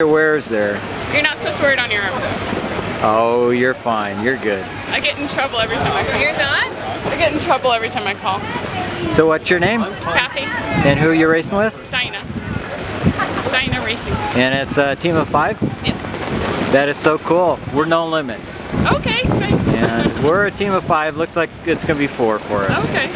Where is there. You're not supposed to wear it on your arm. Oh, you're fine. You're good. I get in trouble every time I call. You're not? I get in trouble every time I call. So what's your name? Kathy, And who are you racing with? Dyna. Dyna Racing. And it's a team of five? Yes. That is so cool. We're no limits. Okay, nice. And we're a team of five. Looks like it's going to be four for us. Okay.